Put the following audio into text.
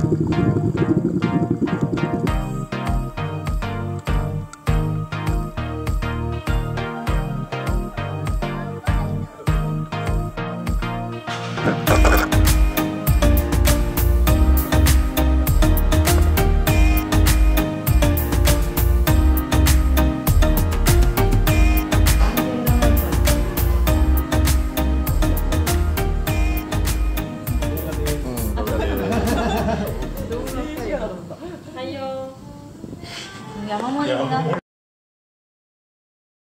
Uh-oh. 山盛りになって。